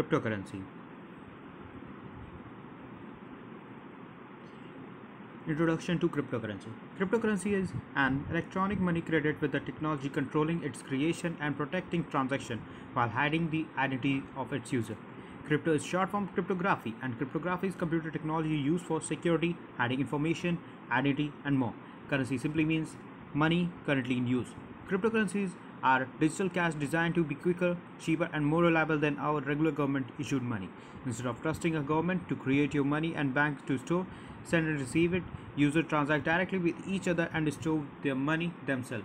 cryptocurrency. Introduction to cryptocurrency. Cryptocurrency is an electronic money credit with the technology controlling its creation and protecting transaction while hiding the identity of its user. Crypto is short form cryptography, and cryptography is computer technology used for security, hiding information, identity, and more. Currency simply means money currently in use. Cryptocurrencies are digital cash designed to be quicker, cheaper, and more reliable than our regular government issued money. Instead of trusting a government to create your money and banks to store, send and receive it, users transact directly with each other and store their money themselves.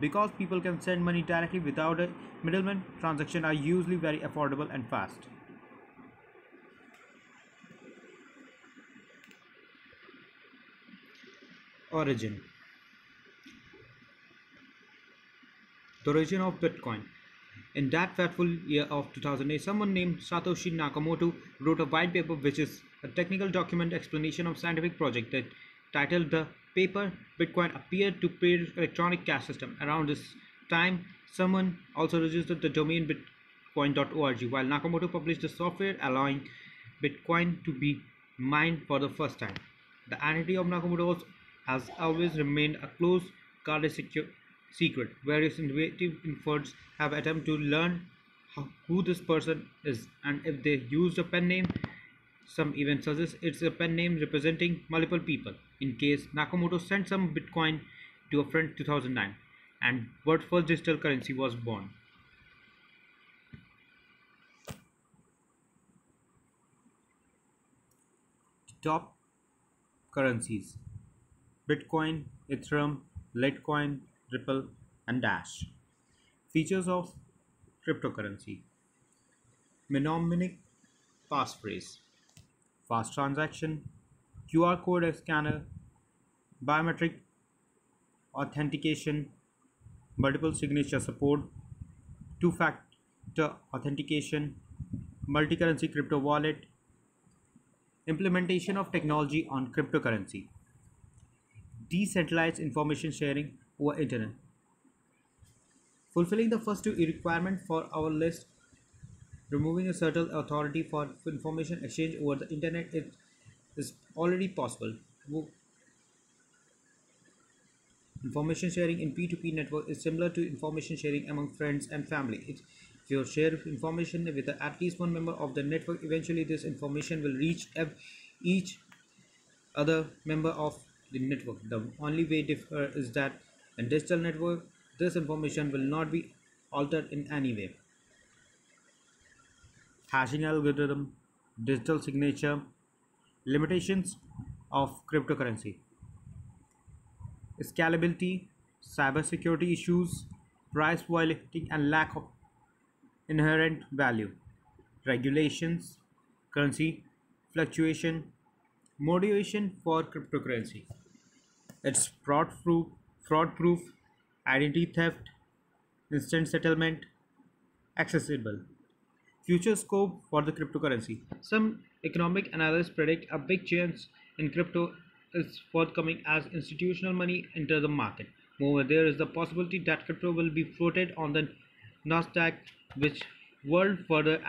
Because people can send money directly without a middleman, transactions are usually very affordable and fast. Origin The origin of Bitcoin. In that fateful year of 2008, someone named Satoshi Nakamoto wrote a white paper which is a technical document explanation of scientific project that titled the paper Bitcoin a peer-to-peer electronic cash system. Around this time, someone also registered the domain bitcoin.org while Nakamoto published the software allowing Bitcoin to be mined for the first time. The identity of Nakamoto has always remained a close guarded secret. Various innovative efforts have attempted to learn how, who this person is and if they used a pen name. Some even suggest it's a pen name representing multiple people. In case Nakamoto sent some Bitcoin to a friend 2009 and what first digital currency was born. Top currencies Bitcoin, Ethereum, Litecoin, Ripple, and Dash. Features of cryptocurrency. Mnemonic passphrase, fast transaction, QR code scanner, biometric authentication, multiple signature support, two factor authentication, multi currency crypto wallet, implementation of technology on cryptocurrency. Decentralized information sharing over internet. Fulfilling the first two requirements for our list, removing a certain authority for information exchange over the internet is, is already possible. Information sharing in P2P network is similar to information sharing among friends and family. It, if you share information with at least one member of the network, eventually this information will reach each other member of the network. The only way differ is that in digital network, this information will not be altered in any way. Hashing algorithm, digital signature, limitations of cryptocurrency, scalability, cybersecurity issues, price volatility, and lack of inherent value, regulations, currency fluctuation, motivation for cryptocurrency. It's fraud proof, fraud proof, identity theft, instant settlement, accessible. Future scope for the cryptocurrency. Some economic analysts predict a big change in crypto is forthcoming as institutional money enter the market. Moreover, there is the possibility that crypto will be floated on the Nasdaq, which world further